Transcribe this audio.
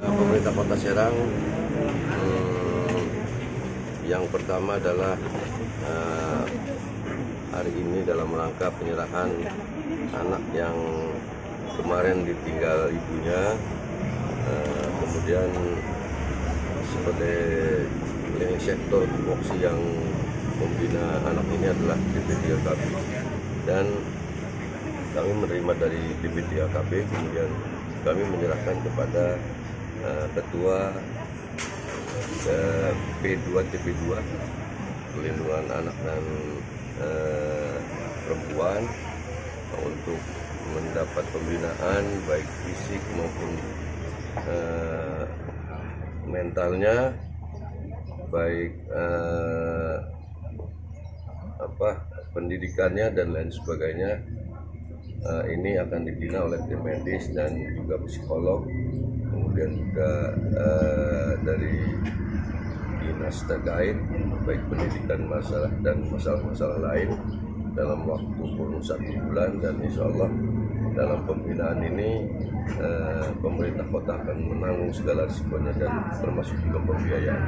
Pemerintah Kota Serang hmm, yang pertama adalah eh, hari ini dalam rangka penyerahan anak yang kemarin ditinggal ibunya, eh, kemudian sebagai cleaning sektor tupoksi yang membina anak ini adalah DPD LKB dan kami menerima dari DPD LKB kemudian kami menyerahkan kepada eh, ketua eh, P2 TP2 pelindungan anak dan eh, perempuan untuk mendapat pembinaan baik fisik maupun eh, mentalnya baik eh, apa pendidikannya dan lain sebagainya. Eh, ini akan dibina oleh tim medis dan juga psikolog kemudian juga eh, dari dinas terkait baik pendidikan masalah dan masalah-masalah lain dalam waktu kurun satu bulan dan insya Allah dalam pembinaan ini eh, pemerintah kota akan menanggung segala risikonya dan termasuk juga pembiayaan.